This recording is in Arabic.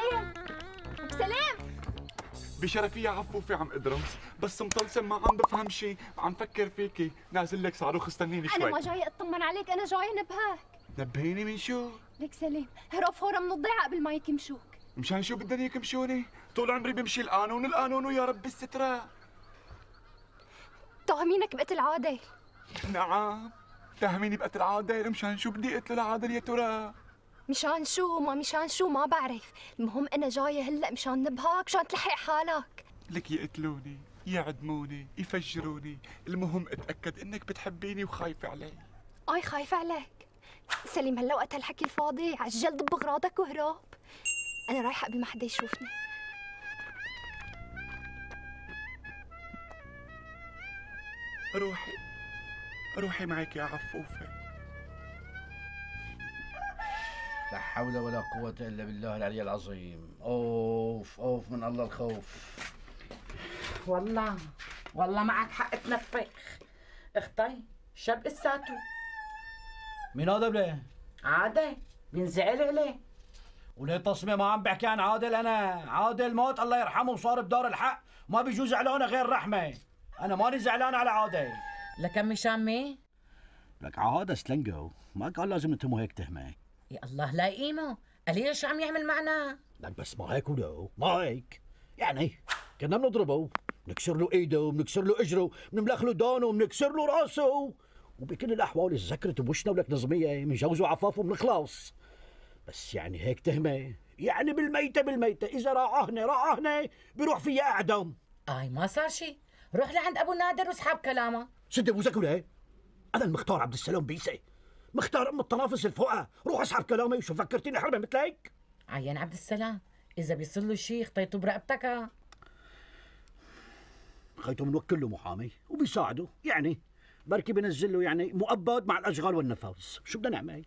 سلام. ابو سلام. بشرفي يا عفوفي عم إدرس. بس مطلسم ما عم بفهم شيء عم فكر فيكي. نازل لك صاروخ استنيني أنا شوي. ما جاي أطمن عليك أنا جاي نبهك نبهيني من شو؟ لك سلام. هرب فورا من الضيعة قبل ما يكمشوك. مشان شو بدهم يكمشوني؟ طول عمري بمشي القانون القانون ويا رب السترة. تهمينك بقتل عادل. نعم. تهميني بقتل عادل. مشان شو بدي أقتل العادل يا ترى؟ مشان شو ما مشان شو ما بعرف. المهم أنا جاية هلأ مشان نبهك مشان تلحق حالك. لك يقتلوني يعدموني يفجروني. المهم أتأكد إنك بتحبيني وخايفة علي. أي خايفة عليك؟ سليم هلأ وقت هالحكي الفاضي. عجل ضب اغراضك وهرب أنا رايحة قبل ما حدا يشوفني. روحي روحي معك يا عفوفة. لا حول ولا قوة إلا بالله العلي العظيم. أوف أوف من الله الخوف. والله والله معك حق تنفخ. أختي شاب لساته مين هذا بلي؟ عادي بينزعل عليه. وليه تصميم ما عم بحكي عن عادل أنا؟ عادل موت الله يرحمه وصار بدار الحق. ما بيجوز زعلانة غير رحمة. أنا ماني زعلان على عادل. لكن مشان مين؟ لك عاد سلنجو ما قال لازم نتهمه هيك تهمة يا الله لا يقيمه قال شو عم يعمل معنا؟ لك بس ما هيك ولو. ما هيك يعني كنا بنضربه. بنكسر له إيده وبنكسر له إجره بنملخ له دانه وبنكسر له رأسه. وبكل الأحوال تذكرت بوشنا ولك نظمية بنجوزه عفاف وبنخلص بس يعني هيك تهمة. يعني بالميتة بالميتة. إذا راح هنا راح هنا بيروح فيها اعدام آي ما صار شيء روح لعند أبو نادر واسحب كلامه. سد ابوسك ولا أنا المختار عبد السلام بيسي مختار أم التنافس الفوقه روح أسحب كلامي شو فكرتيني حرمه مثلك. عين عبد السلام إذا بيصير له شيء خطيته برقبتك. خيته منوكل له محامي وبيساعده. يعني بركي بنزل له يعني مؤبد مع الأشغال والنفاذ. شو بدنا نعمل؟